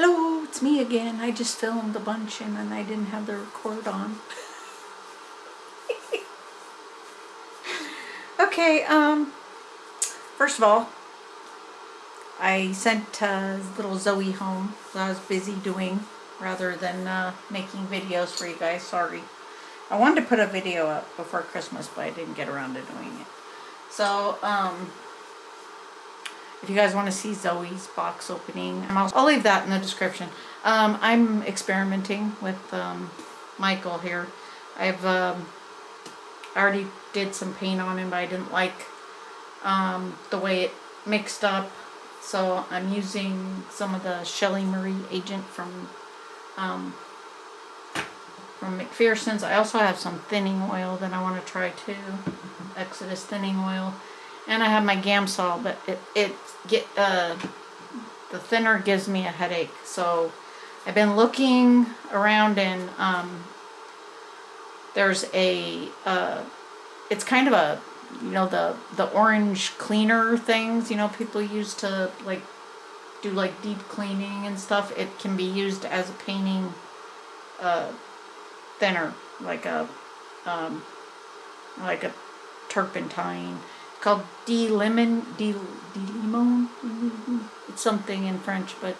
Hello, it's me again. I just filmed a bunch and then I didn't have the record on. okay, um, first of all, I sent uh, little Zoe home. I was busy doing rather than uh, making videos for you guys. Sorry. I wanted to put a video up before Christmas, but I didn't get around to doing it. So, um, if you guys want to see Zoe's box opening, I'll, leave that in the description. Um, I'm experimenting with um, Michael here. I've um, already did some paint on him, but I didn't like um, the way it mixed up. So I'm using some of the Shelly Marie agent from um, from McPherson's. I also have some thinning oil that I want to try too. Exodus thinning oil. And I have my Gamsol, but it, it get uh, the thinner gives me a headache. So I've been looking around and um, there's a, uh, it's kind of a, you know, the, the orange cleaner things, you know, people use to like do like deep cleaning and stuff. It can be used as a painting uh, thinner, like a, um, like a turpentine called D lemon D D limon. It's something in French, but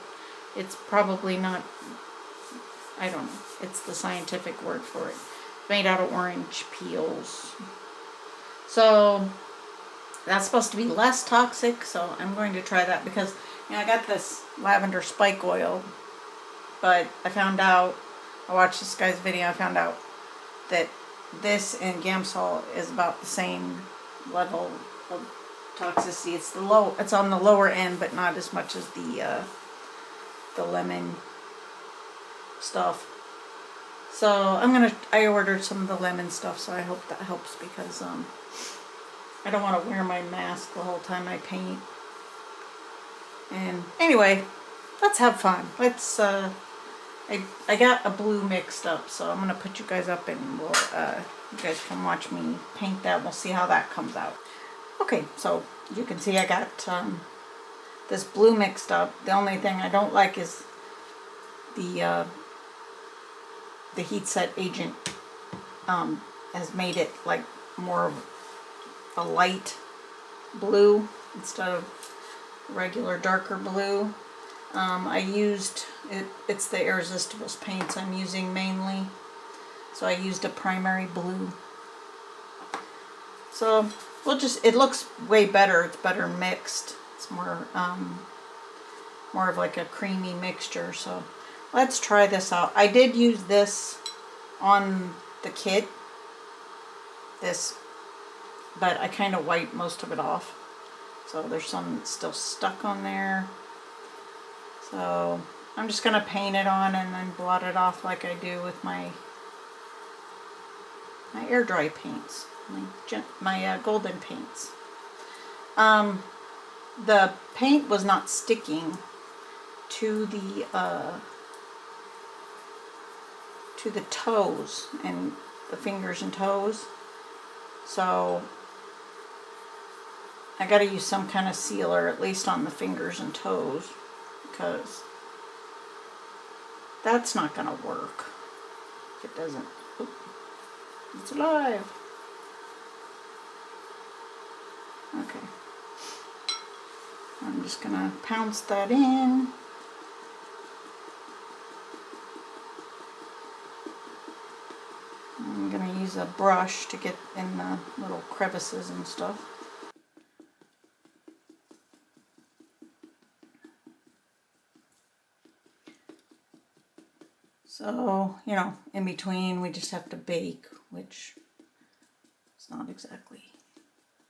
it's probably not. I don't know. It's the scientific word for it. made out of orange peels. So that's supposed to be less toxic. So I'm going to try that because you know I got this lavender spike oil, but I found out. I watched this guy's video. I found out that this and Gamsol is about the same level of toxicity. It's the low. It's on the lower end, but not as much as the uh, the lemon stuff. So I'm gonna. I ordered some of the lemon stuff, so I hope that helps because um, I don't want to wear my mask the whole time I paint. And anyway, let's have fun. Let's. Uh, I I got a blue mixed up, so I'm gonna put you guys up and we'll. Uh, you guys can watch me paint that. We'll see how that comes out. Okay, so you can see I got um, this blue mixed up. The only thing I don't like is the uh, the heat set agent um, has made it like more of a light blue instead of regular darker blue. Um, I used, it, it's the Irresistibles paints I'm using mainly. So I used a primary blue. So we'll just, it looks way better. It's better mixed. It's more, um, more of like a creamy mixture. So let's try this out. I did use this on the kit. This, but I kind of wiped most of it off. So there's some still stuck on there. So I'm just going to paint it on and then blot it off like I do with my my air dry paints, my, my uh, golden paints. Um, the paint was not sticking to the uh, to the toes and the fingers and toes. So I got to use some kind of sealer at least on the fingers and toes because that's not going to work if it doesn't. It's alive. Okay. I'm just going to pounce that in. I'm going to use a brush to get in the little crevices and stuff. So, you know, in between we just have to bake, which is not exactly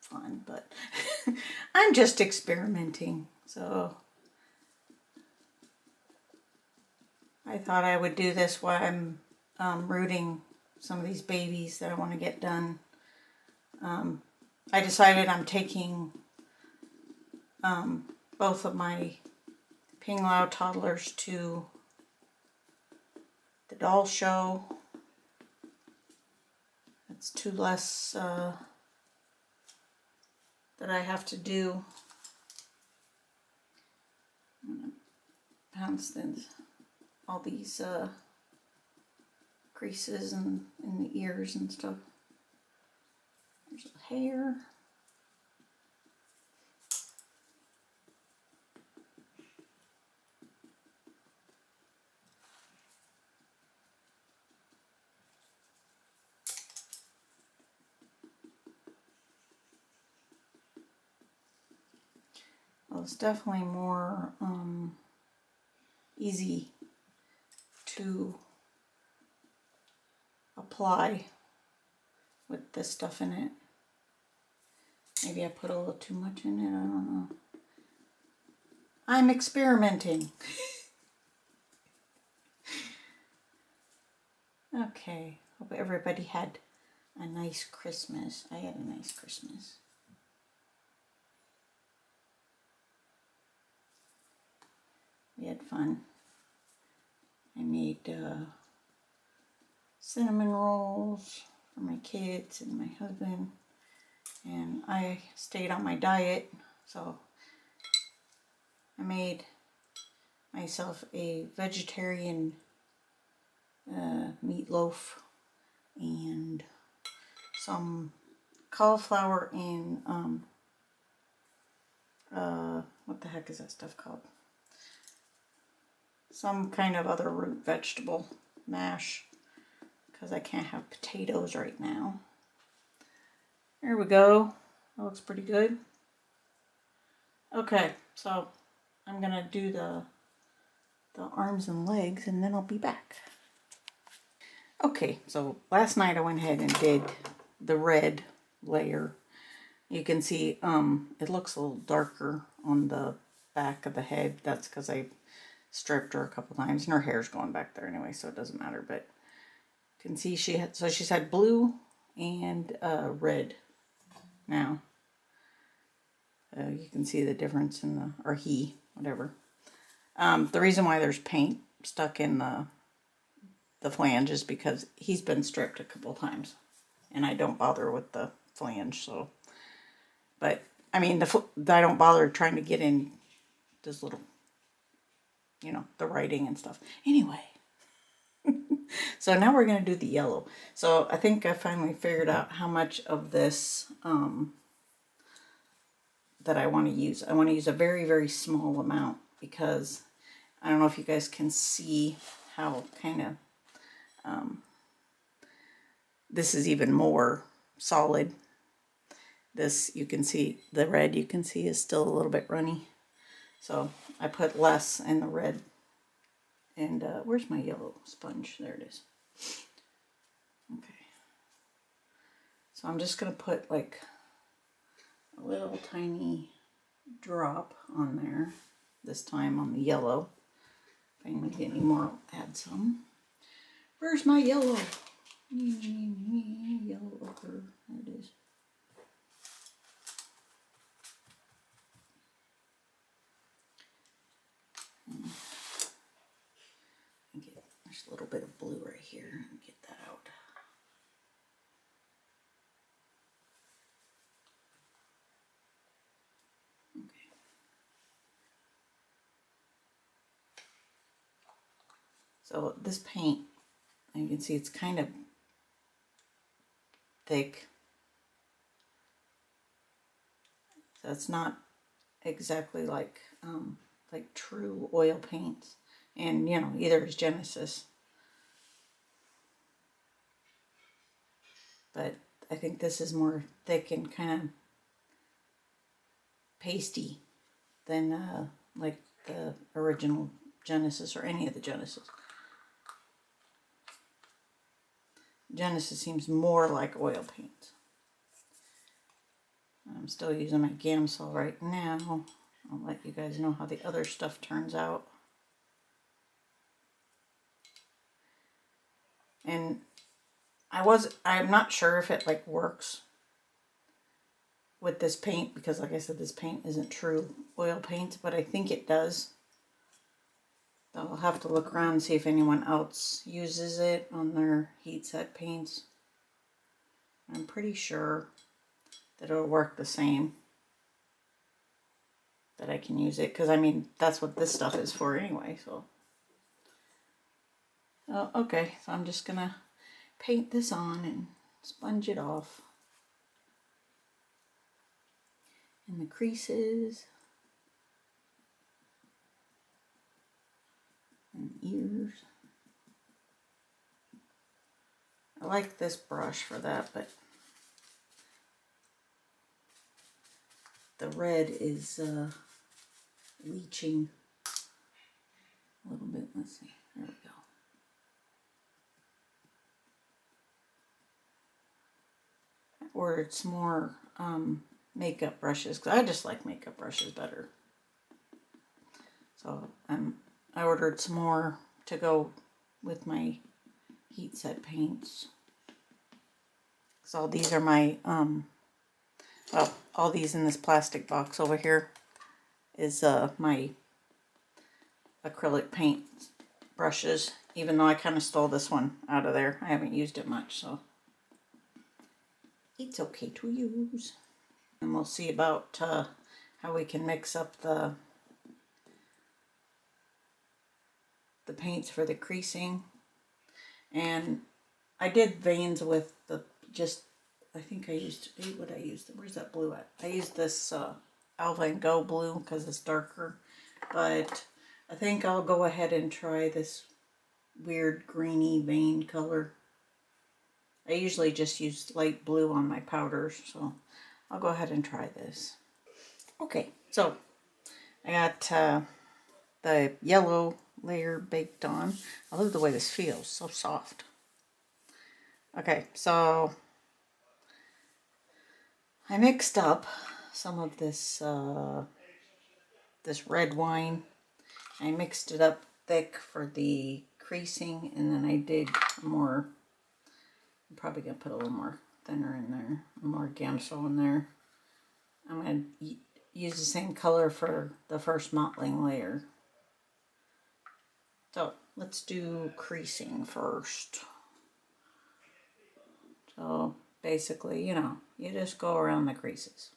fun, but I'm just experimenting. So I thought I would do this while I'm um, rooting some of these babies that I want to get done. Um, I decided I'm taking um, both of my Ping Lau toddlers to the doll show. That's two less uh, that I have to do. instance, all these uh, creases and in the ears and stuff. There's the hair. It's definitely more um, easy to apply with this stuff in it. Maybe I put a little too much in it, I don't know. I'm experimenting. okay, hope everybody had a nice Christmas. I had a nice Christmas. We had fun. I made uh, cinnamon rolls for my kids and my husband. And I stayed on my diet, so I made myself a vegetarian uh, meatloaf and some cauliflower and um, uh, what the heck is that stuff called? Some kind of other root vegetable mash because I can't have potatoes right now. There we go. That looks pretty good. Okay, so I'm gonna do the the arms and legs and then I'll be back. Okay, so last night I went ahead and did the red layer. You can see um, it looks a little darker on the back of the head. That's because I stripped her a couple times and her hair's going back there anyway, so it doesn't matter. But you can see she had, so she's had blue and uh, red now. Uh, you can see the difference in the, or he, whatever. Um, the reason why there's paint stuck in the the flange is because he's been stripped a couple times, and I don't bother with the flange. So, but I mean, the I don't bother trying to get in this little, you know, the writing and stuff. Anyway, so now we're gonna do the yellow. So I think I finally figured out how much of this um, that I want to use. I want to use a very very small amount because I don't know if you guys can see how kind of um, this is even more solid. This, you can see, the red you can see is still a little bit runny. So I put less in the red. And uh, where's my yellow sponge? There it is. Okay. So I'm just going to put like a little tiny drop on there. This time on the yellow. If I need any more, I'll add some. Where's my yellow? Yellow ochre. There it is. Get, there's a little bit of blue right here. Get that out. Okay. So this paint you can see it's kind of thick. So it's not exactly like um, like true oil paints. And, you know, either is Genesis. But I think this is more thick and kind of pasty than uh, like the original Genesis or any of the Genesis. Genesis seems more like oil paint. I'm still using my Gamsol right now. I'll let you guys know how the other stuff turns out. And I was, I'm not sure if it like works with this paint because like I said, this paint isn't true oil paint, but I think it does. I'll have to look around and see if anyone else uses it on their heat set paints. I'm pretty sure that it'll work the same. that I can use it because I mean that's what this stuff is for anyway so oh, okay so I'm just gonna paint this on and sponge it off in the creases and ears I like this brush for that but the red is uh, leaching a little bit. Let's see. There we go. Or it's more um, makeup brushes because I just like makeup brushes better. So I'm I ordered some more to go with my heat set paints. So all these are my um, well all these in this plastic box over here is uh, my acrylic paint brushes, even though I kind of stole this one out of there. I haven't used it much, so it's okay to use. And we'll see about uh, how we can mix up the the paints for the creasing. And I did veins with the just, I think I used, what I used, where's that blue at? I used this uh, Alva & Go blue because it's darker. But I think I'll go ahead and try this weird greeny vein color. I usually just use light blue on my powders, so I'll go ahead and try this. Okay, so I got uh, the yellow layer baked on. I love the way this feels, so soft. Okay, so I mixed up some of this uh, this red wine. I mixed it up thick for the creasing and then I did more, I'm probably going to put a little more thinner in there, more Gamsol in there. I'm going to use the same color for the first mottling layer. So let's do creasing first. So basically, you know, you just go around the creases.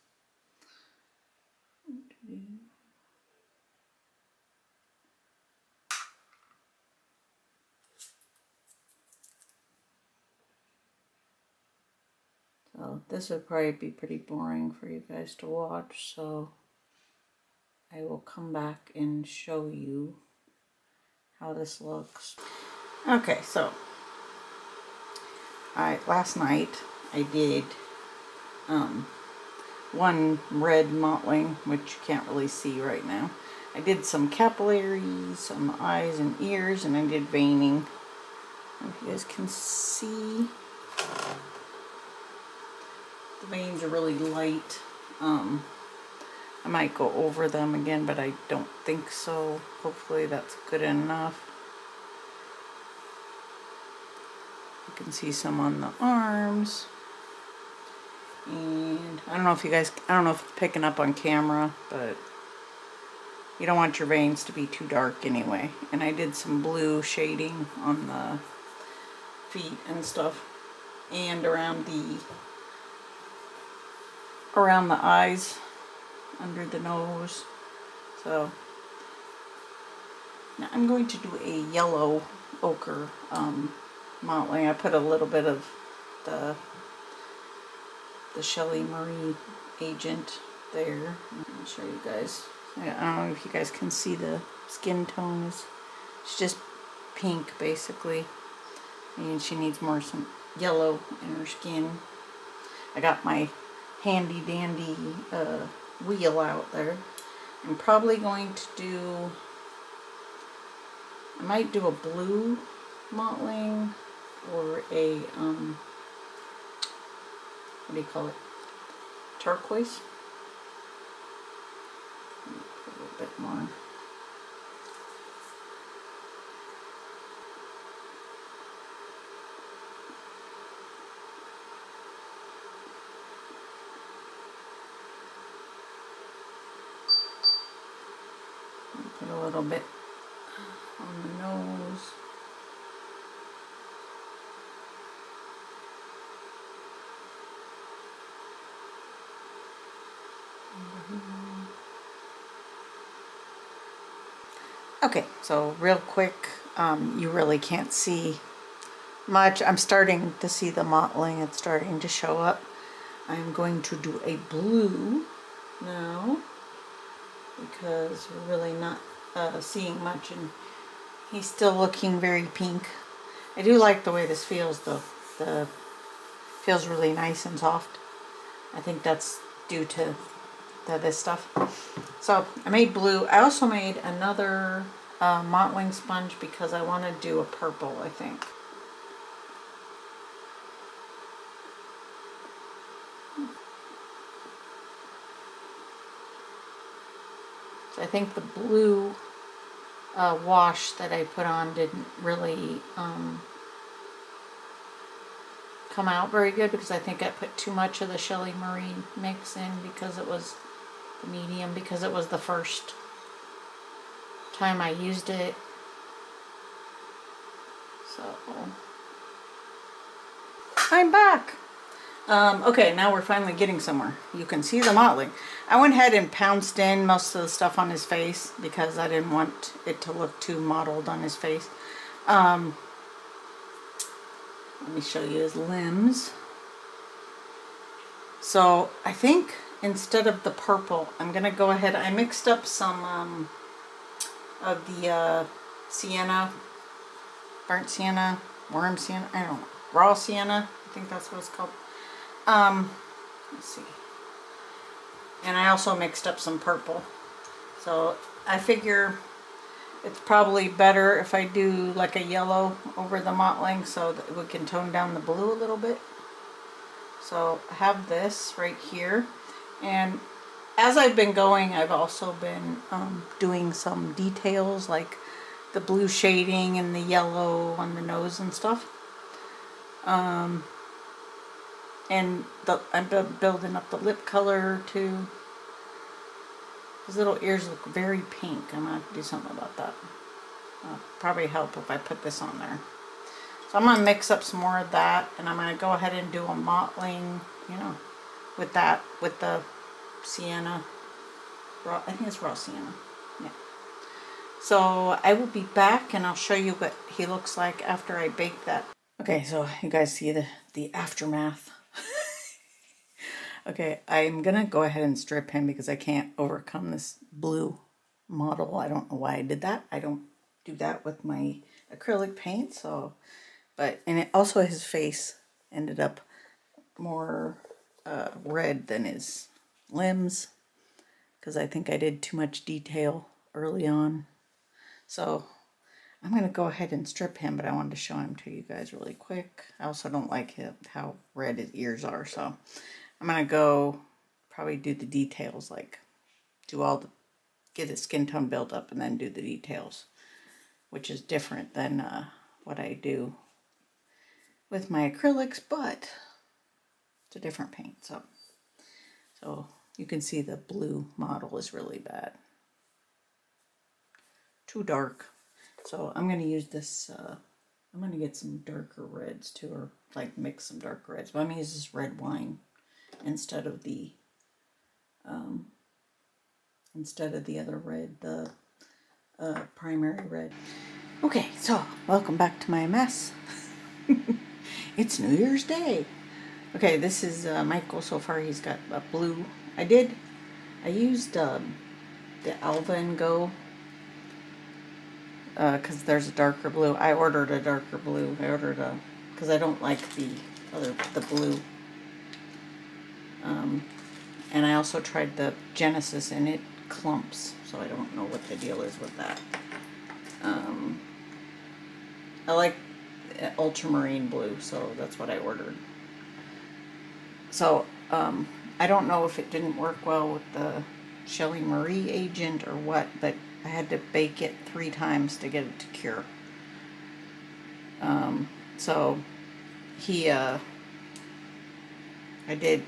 This would probably be pretty boring for you guys to watch, so I will come back and show you how this looks. Okay, so I last night I did um, one red mottling, which you can't really see right now. I did some capillaries, some eyes and ears, and I did veining. if you guys can see. The veins are really light. Um, I might go over them again, but I don't think so. Hopefully that's good enough. You can see some on the arms. And I don't know if you guys, I don't know if it's picking up on camera, but you don't want your veins to be too dark anyway. And I did some blue shading on the feet and stuff. And around the around the eyes, under the nose. So now I'm going to do a yellow ochre um. I put a little bit of the the Shelly Marie agent there. I'll show you guys. I don't know if you guys can see the skin tone. Is It's just pink basically. And she needs more some yellow in her skin. I got my handy dandy uh, wheel out there. I'm probably going to do, I might do a blue mottling or a, um, what do you call it, turquoise. A little bit more. Put a little bit on the nose. Okay, so real quick, um, you really can't see much. I'm starting to see the mottling. It's starting to show up. I'm going to do a blue now because we're really not uh, seeing much and he's still looking very pink. I do like the way this feels though. The feels really nice and soft. I think that's due to the, this stuff. So I made blue. I also made another uh, mottling sponge because I want to do a purple, I think. I think the blue uh, wash that I put on didn't really um, come out very good because I think I put too much of the Shelly Marie mix in because it was the medium because it was the first time I used it. So I'm back. Um, okay, now we're finally getting somewhere. You can see the mottling. I went ahead and pounced in most of the stuff on his face because I didn't want it to look too mottled on his face. Um, let me show you his limbs. So I think instead of the purple, I'm going to go ahead. I mixed up some um, of the uh, sienna, burnt sienna, worm sienna, I don't know, raw sienna. I think that's what it's called. Um, let's see. And I also mixed up some purple. So I figure it's probably better if I do like a yellow over the mottling so that we can tone down the blue a little bit. So I have this right here. And as I've been going, I've also been um, doing some details like the blue shading and the yellow on the nose and stuff. Um, and the, I'm building up the lip color too. His little ears look very pink. I'm going to do something about that. It'll probably help if I put this on there. So I'm going to mix up some more of that. And I'm going to go ahead and do a mottling, you know, with that, with the sienna. Raw, I think it's raw sienna. Yeah. So I will be back and I'll show you what he looks like after I bake that. Okay, so you guys see the, the aftermath. Okay, I'm going to go ahead and strip him because I can't overcome this blue model. I don't know why I did that. I don't do that with my acrylic paint. So, but, and it also his face ended up more uh, red than his limbs because I think I did too much detail early on. So I'm going to go ahead and strip him, but I wanted to show him to you guys really quick. I also don't like how red his ears are, so I'm going to go probably do the details, like do all the, get the skin tone built up and then do the details, which is different than uh, what I do with my acrylics, but it's a different paint. So, so you can see the blue model is really bad. Too dark. So I'm going to use this, uh, I'm going to get some darker reds too, or like mix some dark reds. But I'm going to use this red wine instead of the um, instead of the other red, the uh, primary red. Okay, so welcome back to my mess. it's New Year's Day. Okay, this is uh, Michael. So far, he's got a blue. I did. I used um, the Alva and Go because uh, there's a darker blue. I ordered a darker blue. I ordered a because I don't like the other the blue um, and I also tried the Genesis and it clumps, so I don't know what the deal is with that. Um, I like ultramarine blue, so that's what I ordered. So, um, I don't know if it didn't work well with the Shelly Marie agent or what, but I had to bake it three times to get it to cure. Um, so, he, uh, I did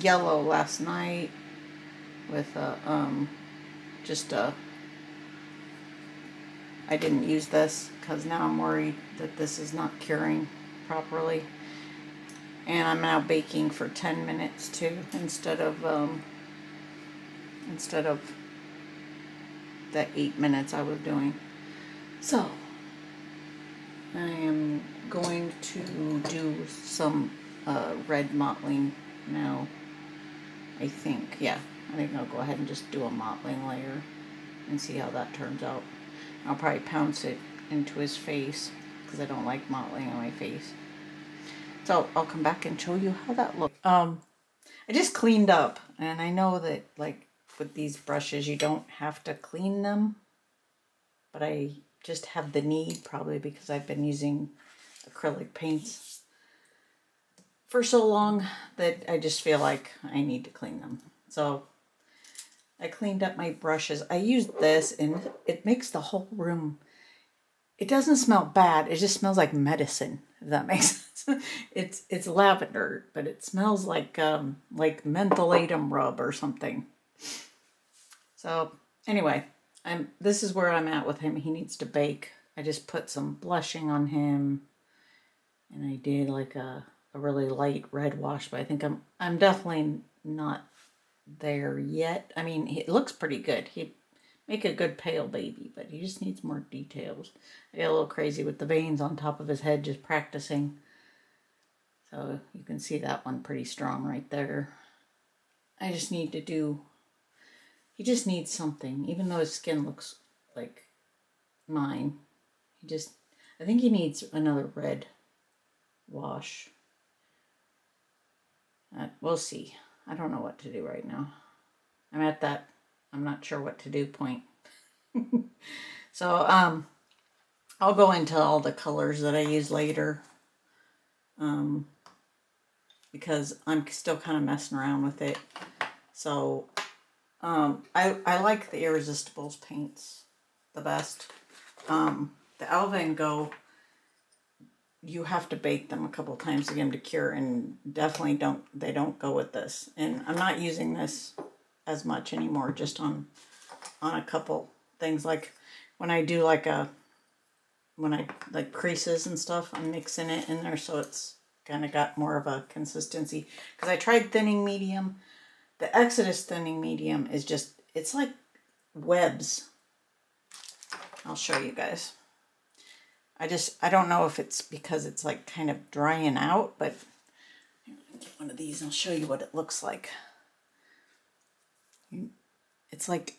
yellow last night with a, um, just a, I didn't use this because now I'm worried that this is not curing properly. And I'm now baking for 10 minutes too instead of, um, instead of the 8 minutes I was doing. So, I am going to do some uh, red mottling now. I think, yeah. I think I'll go ahead and just do a mottling layer and see how that turns out. I'll probably pounce it into his face because I don't like mottling on my face. So I'll come back and show you how that looks. Um, I just cleaned up and I know that like with these brushes you don't have to clean them but I just have the need probably because I've been using acrylic paints for so long that I just feel like I need to clean them. So I cleaned up my brushes. I used this and it makes the whole room, it doesn't smell bad. It just smells like medicine, if that makes sense. it's it's lavender, but it smells like um, like mentholatum rub or something. So anyway, I'm this is where I'm at with him. He needs to bake. I just put some blushing on him and I did like a, a really light red wash, but I think I'm I'm definitely not there yet. I mean, it looks pretty good. He make a good pale baby, but he just needs more details. I a little crazy with the veins on top of his head just practicing. So you can see that one pretty strong right there. I just need to do, he just needs something, even though his skin looks like mine. He just, I think he needs another red wash. Uh, we'll see. I don't know what to do right now. I'm at that I'm not sure what to do point. so um, I'll go into all the colors that I use later um, because I'm still kind of messing around with it. So um, I, I like the Irresistibles paints the best. Um, the Alva and Go you have to bake them a couple times to get them to cure and definitely don't they don't go with this. And I'm not using this as much anymore just on on a couple things. Like when I do like a when I like creases and stuff I'm mixing it in there so it's kind of got more of a consistency. Because I tried thinning medium. The Exodus thinning medium is just it's like webs. I'll show you guys I just, I don't know if it's because it's like kind of drying out, but get one of these I'll show you what it looks like. It's like,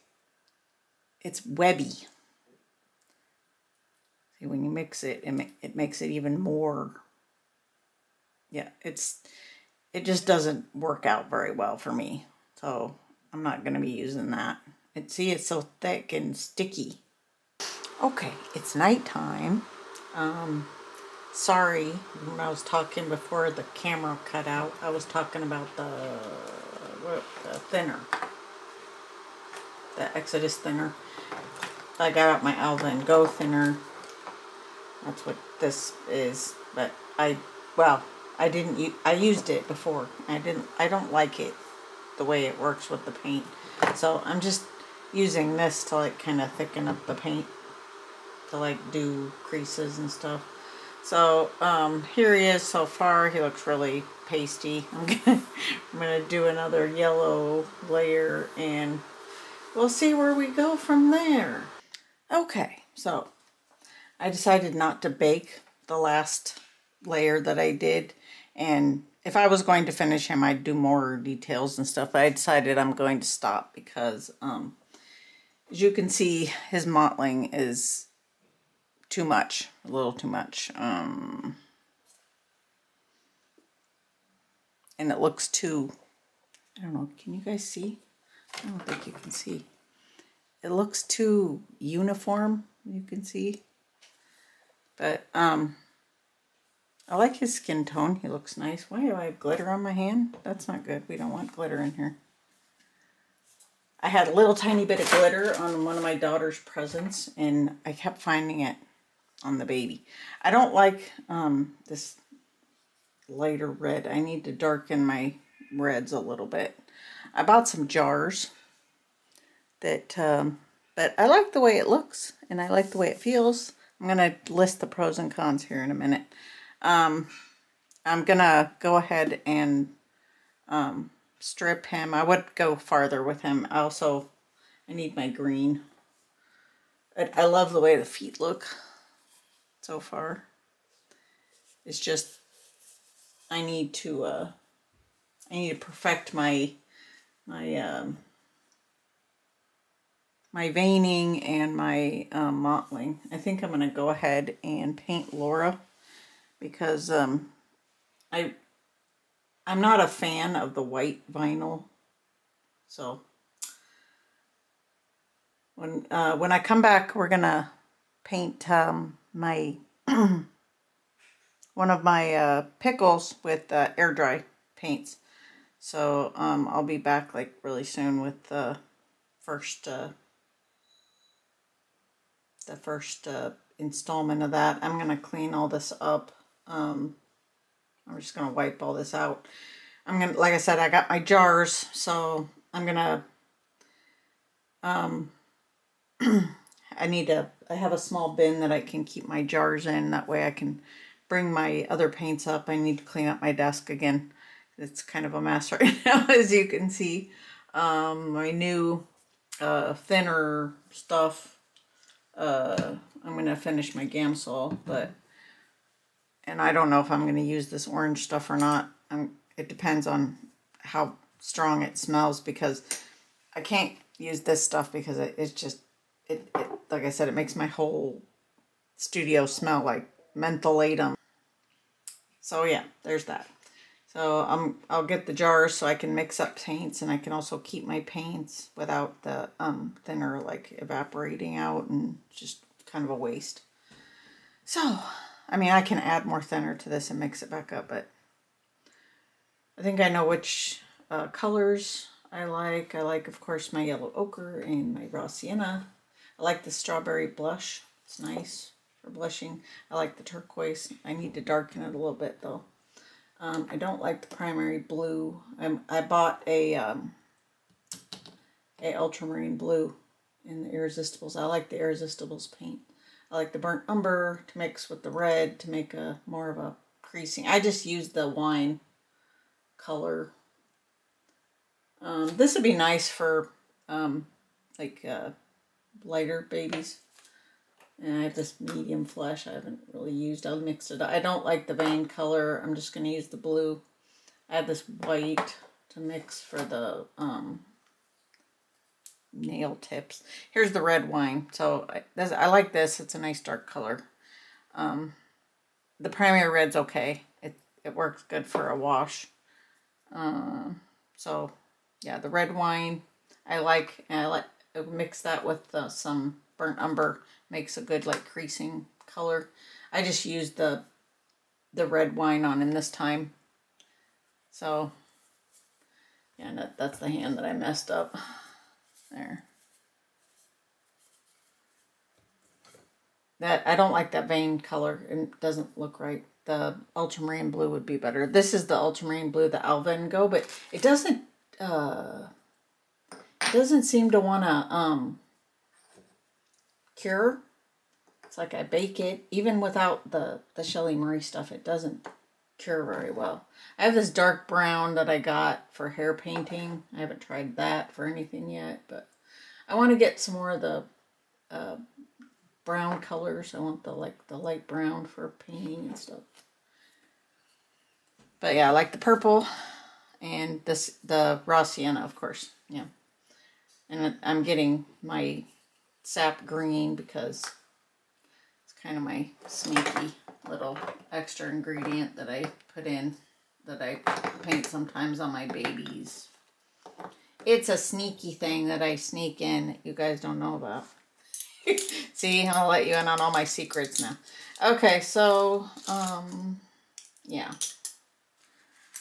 it's webby. See, when you mix it, it, ma it makes it even more, yeah, it's, it just doesn't work out very well for me. So I'm not going to be using that. And see, it's so thick and sticky. Okay, it's nighttime. Um, sorry, when I was talking before the camera cut out, I was talking about the, what, the thinner. The Exodus thinner. I got out my Alva and Go thinner. That's what this is. But I, well, I didn't, I used it before. I didn't, I don't like it the way it works with the paint. So I'm just using this to like kind of thicken up the paint to like do creases and stuff. So um, here he is so far. He looks really pasty. I'm gonna, I'm gonna do another yellow layer and we'll see where we go from there. Okay, so I decided not to bake the last layer that I did and if I was going to finish him I'd do more details and stuff but I decided I'm going to stop because um, as you can see his mottling is too much, a little too much. Um, and it looks too, I don't know, can you guys see? I don't think you can see. It looks too uniform, you can see. But, um, I like his skin tone. He looks nice. Why do I have glitter on my hand? That's not good. We don't want glitter in here. I had a little tiny bit of glitter on one of my daughter's presents, and I kept finding it on the baby. I don't like um, this lighter red. I need to darken my reds a little bit. I bought some jars that, um, but I like the way it looks and I like the way it feels. I'm going to list the pros and cons here in a minute. Um, I'm going to go ahead and um, strip him. I would go farther with him. I also, I need my green But I love the way the feet look so far. It's just, I need to, uh, I need to perfect my, my, um, my veining and my um, mottling. I think I'm going to go ahead and paint Laura because um, I, I'm not a fan of the white vinyl. So when, uh, when I come back, we're to paint um, my one of my uh, pickles with uh, air dry paints. So um, I'll be back like really soon with the first uh, the first uh, installment of that. I'm gonna clean all this up. Um, I'm just gonna wipe all this out. I'm gonna, like I said, I got my jars, so I'm gonna. Um, I need to. I have a small bin that I can keep my jars in. That way, I can bring my other paints up. I need to clean up my desk again. It's kind of a mess right now, as you can see. Um, my new uh, thinner stuff. Uh, I'm going to finish my Gamsol, but... And I don't know if I'm going to use this orange stuff or not. I'm, it depends on how strong it smells because I can't use this stuff because it, it's just, it, it, like I said, it makes my whole studio smell like mentholatum. So yeah, there's that. So I'm, I'll get the jars so I can mix up paints and I can also keep my paints without the um, thinner like evaporating out and just kind of a waste. So, I mean, I can add more thinner to this and mix it back up, but I think I know which uh, colors I like. I like, of course, my yellow ochre and my raw sienna. I like the strawberry blush. It's nice for blushing. I like the turquoise. I need to darken it a little bit though. Um, I don't like the primary blue. I'm, I bought a, um, a ultramarine blue in the Irresistibles. I like the Irresistibles paint. I like the burnt umber to mix with the red to make a more of a creasing. I just used the wine color. Um, this would be nice for um, like uh, lighter babies. And I have this medium flesh I haven't really used. I'll mix it up. I don't like the vein color. I'm just going to use the blue. I have this white to mix for the um, nail tips. Here's the red wine. So I, this, I like this. It's a nice dark color. Um, the primary red's okay. It, it works good for a wash. Uh, so yeah, the red wine I like. And I like mix that with uh, some burnt umber makes a good like creasing color. I just used the the red wine on him this time. So yeah, that, that's the hand that I messed up. There. That I don't like that vein color. It doesn't look right. The ultramarine blue would be better. This is the ultramarine blue, the Alvengo, but it doesn't uh doesn't seem to want to um cure. It's like I bake it, even without the, the Shelly Marie stuff, it doesn't cure very well. I have this dark brown that I got for hair painting. I haven't tried that for anything yet, but I want to get some more of the uh, brown colors. I want the like the light brown for painting and stuff. But yeah, I like the purple and this the raw sienna, of course. Yeah. And I'm getting my sap green because it's kind of my sneaky little extra ingredient that I put in that I paint sometimes on my babies. It's a sneaky thing that I sneak in that you guys don't know about. See, I'll let you in on all my secrets now. Okay, so, um, yeah.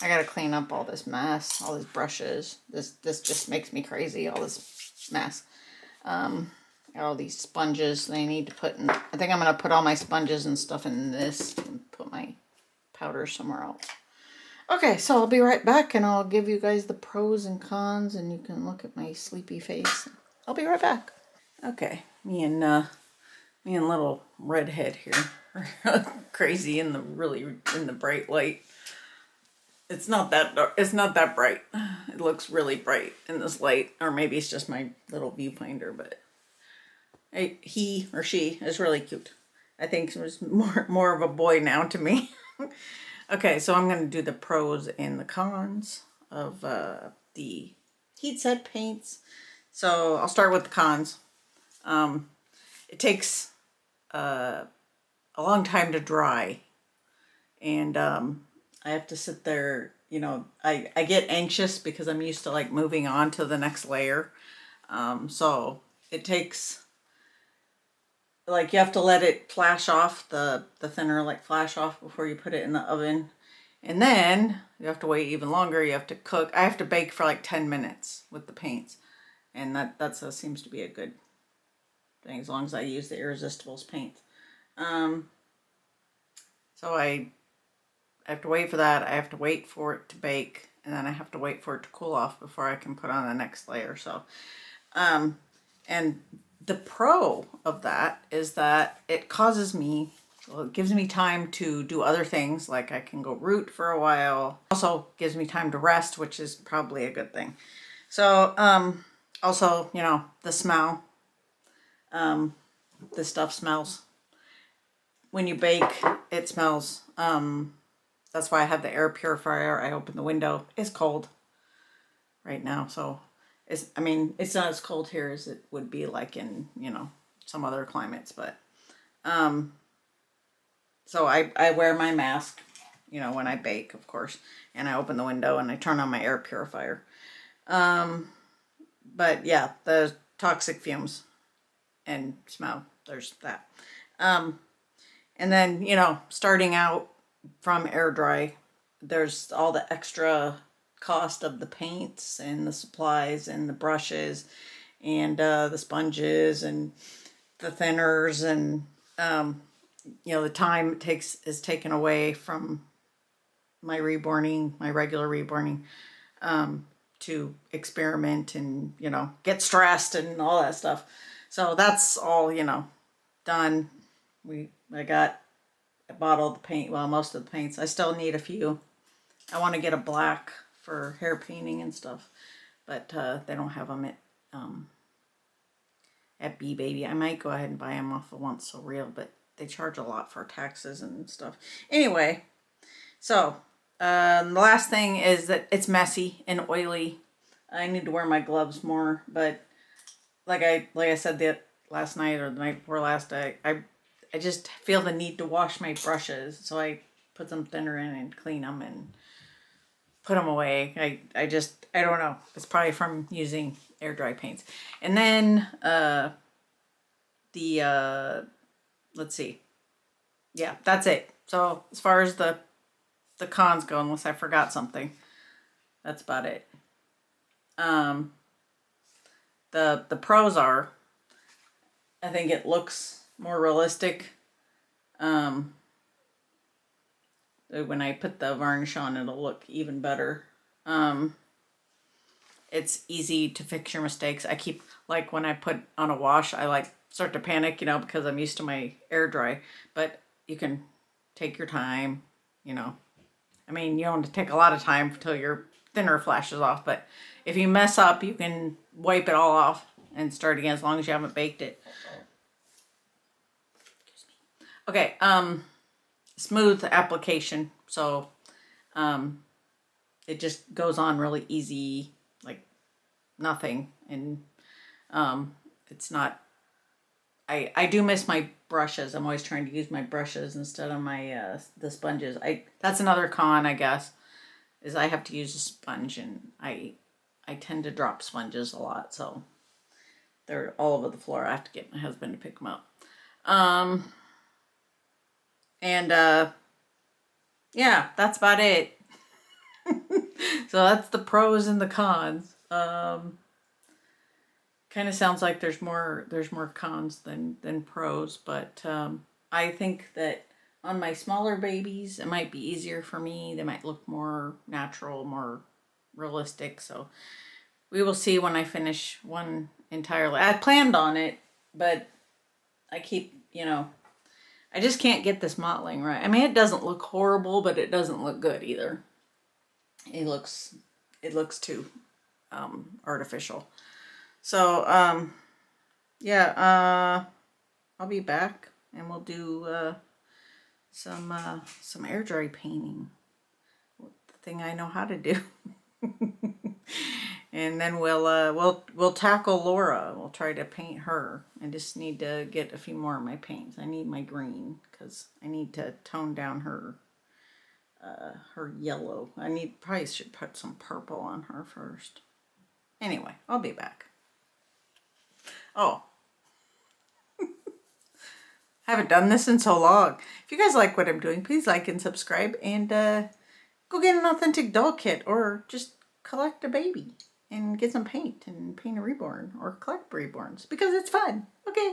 I gotta clean up all this mess, all these brushes. This this just makes me crazy, all this mess. Um, all these sponges they need to put in. I think I'm to put all my sponges and stuff in this and put my powder somewhere else. Okay, so I'll be right back and I'll give you guys the pros and cons and you can look at my sleepy face. I'll be right back. Okay, me and uh, me and little redhead here crazy in the really in the bright light. It's not that dark. It's not that bright. It looks really bright in this light, or maybe it's just my little viewfinder, but he or she is really cute. I think it was more more of a boy now to me. okay, so I'm to do the pros and the cons of uh, the heat set paints. So I'll start with the cons. Um, it takes uh, a long time to dry, and um, I have to sit there. You know, I I get anxious because I'm used to like moving on to the next layer. Um, so it takes like you have to let it flash off the the thinner like flash off before you put it in the oven and then you have to wait even longer you have to cook i have to bake for like 10 minutes with the paints and that that's a, seems to be a good thing as long as i use the irresistibles paint um so i i have to wait for that i have to wait for it to bake and then i have to wait for it to cool off before i can put on the next layer so um and the pro of that is that it causes me, well, it gives me time to do other things, like I can go root for a while. Also gives me time to rest, which is probably a good thing. So, um, also, you know, the smell. Um, the stuff smells. When you bake, it smells. Um, that's why I have the air purifier. I open the window. It's cold right now, so it's, I mean, it's not as cold here as it would be like in, you know, some other climates, but, um, so I, I wear my mask, you know, when I bake, of course, and I open the window and I turn on my air purifier. Um, but yeah, the toxic fumes and smell, there's that. Um, and then, you know, starting out from air dry, there's all the extra cost of the paints and the supplies and the brushes and uh, the sponges and the thinners and um, you know the time it takes is taken away from my reborning, my regular reborning, um, to experiment and you know get stressed and all that stuff. So that's all you know done. We I got I bought all the paint, well most of the paints. I still need a few. I want to get a black for hair painting and stuff, but uh, they don't have them at um, at Bee Baby. I might go ahead and buy them off of Once So Real, but they charge a lot for taxes and stuff. Anyway, so um, the last thing is that it's messy and oily. I need to wear my gloves more, but like I like I said the last night or the night before last, I I, I just feel the need to wash my brushes, so I put some thinner in and clean them and put them away. I, I just, I don't know. It's probably from using air dry paints. And then uh, the, uh, let's see. Yeah, that's it. So as far as the, the cons go, unless I forgot something, that's about it. Um, the, the pros are, I think it looks more realistic. Um, when I put the varnish on, it'll look even better. Um, it's easy to fix your mistakes. I keep, like when I put on a wash, I like start to panic, you know, because I'm used to my air dry. But you can take your time, you know. I mean, you don't take a lot of time until your thinner flashes off. But if you mess up, you can wipe it all off and start again as long as you haven't baked it. Okay, um, smooth application. So um, it just goes on really easy, like nothing. And um, it's not, I, I do miss my brushes. I'm always trying to use my brushes instead of my, uh, the sponges. I, that's another con, I guess, is I have to use a sponge and I, I tend to drop sponges a lot. So they're all over the floor. I have to get my husband to pick them up. Um, and uh, yeah, that's about it. so that's the pros and the cons. Um, kind of sounds like there's more there's more cons than than pros, but um, I think that on my smaller babies it might be easier for me. They might look more natural, more realistic. So we will see when I finish one entirely. I planned on it, but I keep you know I just can't get this mottling right. I mean, it doesn't look horrible, but it doesn't look good either. It looks, it looks too um, artificial. So, um, yeah, uh, I'll be back and we'll do uh, some uh, some air dry painting. The thing I know how to do. and then we'll uh, we'll we'll tackle Laura. We'll try to paint her. I just need to get a few more of my paints. I need my green because I need to tone down her uh, her yellow. I need probably should put some purple on her first. Anyway, I'll be back. Oh. I haven't done this in so long. If you guys like what I'm doing, please like and subscribe and uh, go get an authentic doll kit or just collect a baby and get some paint and paint a reborn or collect reborns because it's fun. Okay.